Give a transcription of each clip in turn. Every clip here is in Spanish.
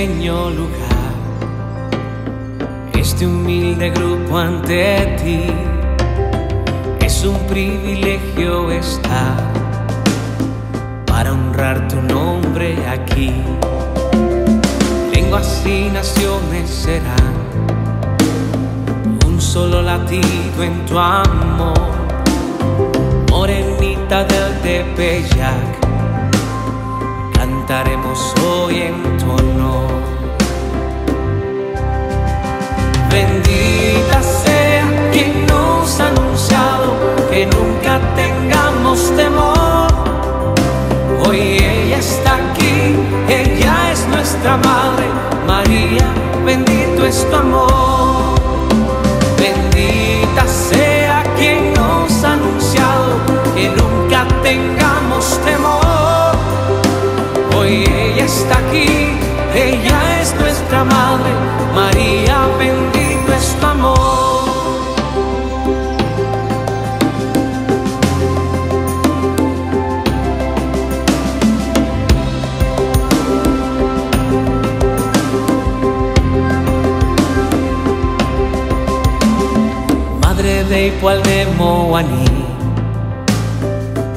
pequeño lugar, este humilde grupo ante ti. Es un privilegio estar para honrar tu nombre aquí. Lenguas y naciones serán un solo latido en tu amor, morenita del Tepeyac cantaremos hoy en nuestra madre, María, bendito es tu amor. De Ipualnemoani,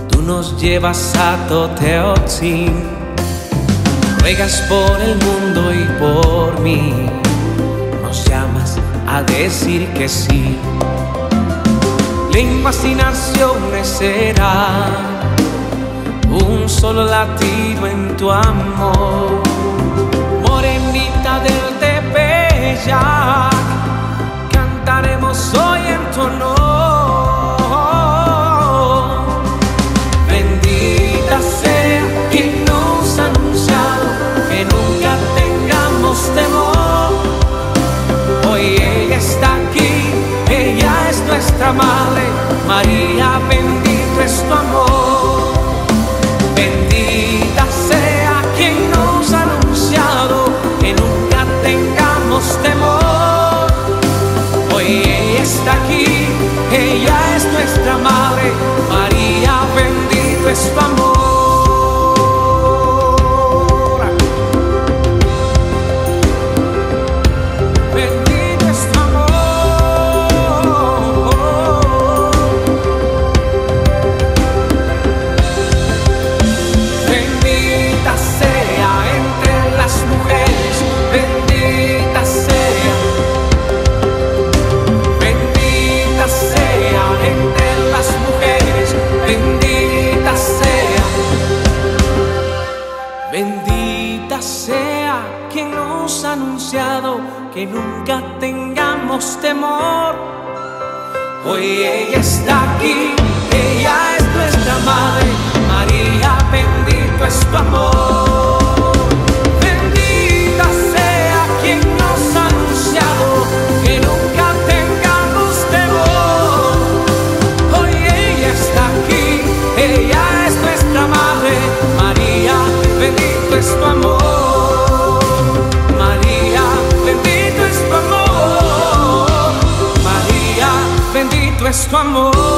tú nos llevas a Toteotzin ruegas por el mundo y por mí, nos llamas a decir que sí. Lenguas y naciones será un solo latido en tu amor. Morenita del Tepeyac, cantaremos hoy en tu honor. Bendita sea quien nos ha anunciado que nunca tengamos temor. Hoy ella está aquí, ella es nuestra madre, María, bendito es tu amor. Bendita sea quien nos ha anunciado que nunca tengamos temor. Bendita sea quien nos ha anunciado que nunca tengamos temor. Hoy ella está aquí, ella es nuestra madre, María, bendito es tu amor. Es tu amor.